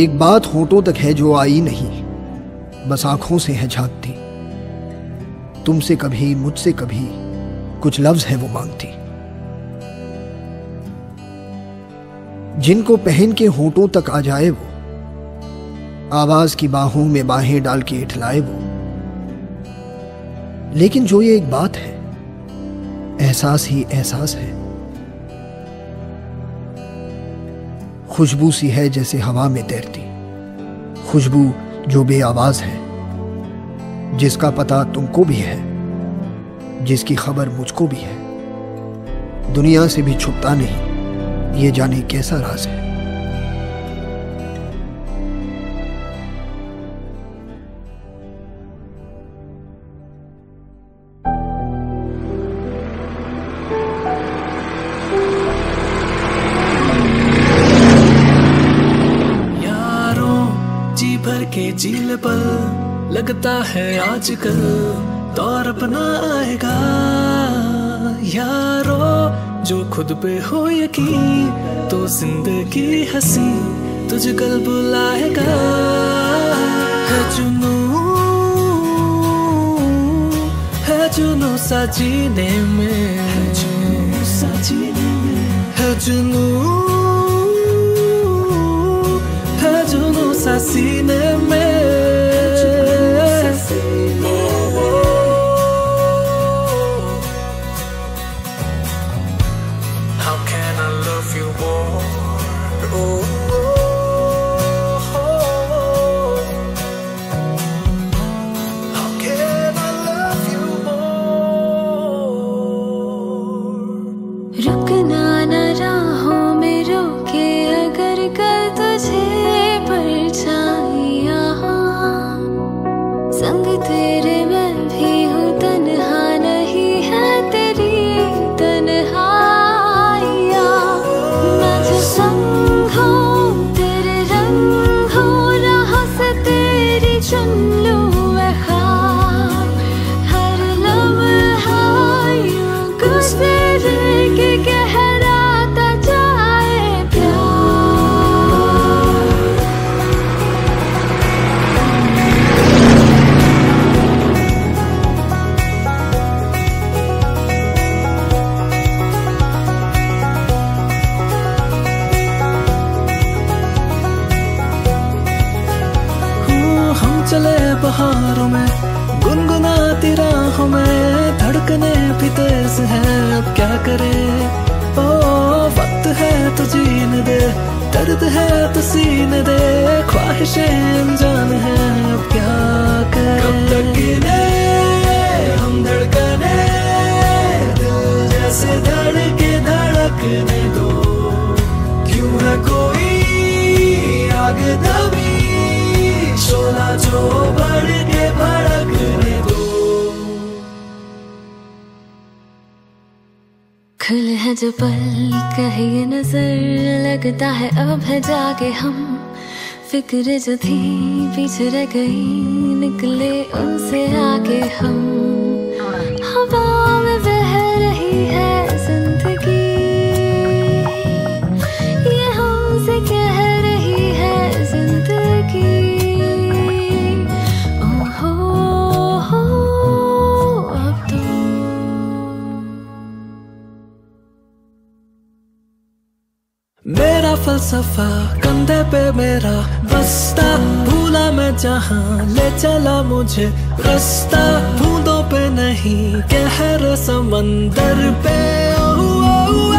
एक बात होठों तक है जो आई नहीं, बस आँखों से है झांकती। तुमसे कभी, मुझसे कभी कुछ लफ्ज है वो मांगती। जिनको पहन के होठों तक आ जाए वो, आवाज़ की बाहों में बाहें डाल के इठलाए वो। लेकिन जो ये एक बात है, एहसास ही एहसास है। खुशबू सी है जैसे हवा में तैरती। खुशबू जो बे आवाज़ है, जिसका पता तुमको भी है, जिसकी खबर मुझको भी है। दुनिया से भी छुपता नहीं, ये जाने कैसा राज है। झील पल लगता है आजकल दौर अपना आएगा। यारो जो खुद पे हो यकीन तो ज़िंदगी हँसी तुझ कल बुलाएगा। है जुनू है जुनू सा जीने में। है जुनू सा जीने में। है जुनू है जुनू सा सीने में। तेरे मैं भी धड़कने भी तेज है, अब क्या करे? ओ, वक्त है तो जीने दे, दर्द है तो सीने दे, ख्वाहिशें अनजान है, अब क्या करे? हम धड़कने, दिल जैसे धड़के धड़कने दो। क्यों है कोई आग दबी शोला जो बढ़ के भड़कने है जो पल कहे नज़र लगता है, अब है जागे हम। फ़िक्र जो थी पीछे रह गई, निकले उनसे आगे हम। हवा में मेरा बस्ता भूला मैं जहाँ ले चला मुझे रास्ता बूंदों पे नहीं गहर समंदर पे। ओ, ओ,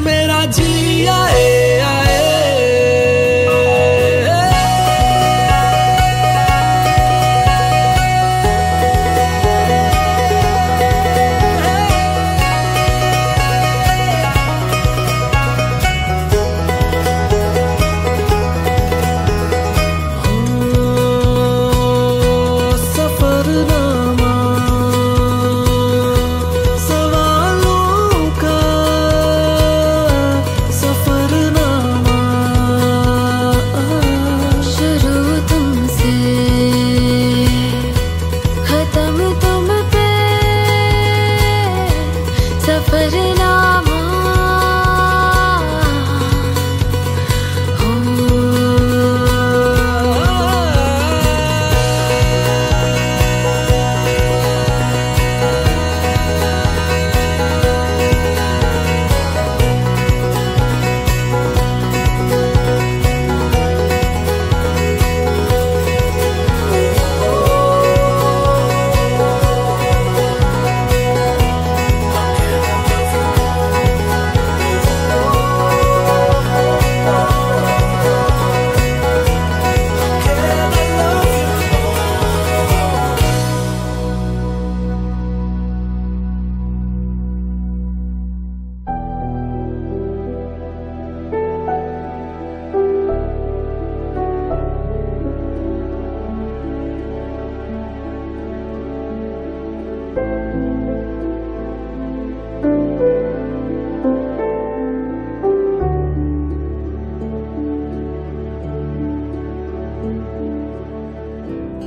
मेरा जी आए।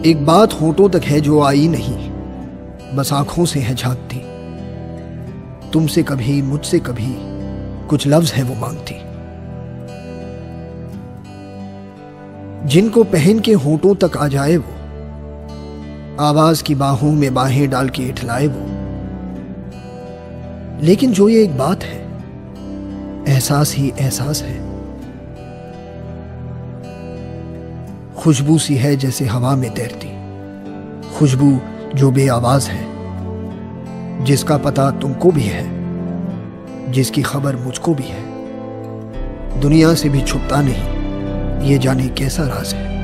एक बात होठों तक है जो आई नहीं, बस आँखों से है झांकती। तुमसे कभी, मुझसे कभी कुछ लफ्ज है वो मांगती। जिनको पहन के होठों तक आ जाए वो, आवाज़ की बाहों में बाहें डाल के इठलाए वो। लेकिन जो ये एक बात है, एहसास ही एहसास है। खुशबू सी है जैसे हवा में तैरती। खुशबू जो बे आवाज़ है, जिसका पता तुमको भी है, जिसकी खबर मुझको भी है। दुनिया से भी छुपता नहीं, ये जाने कैसा राज है।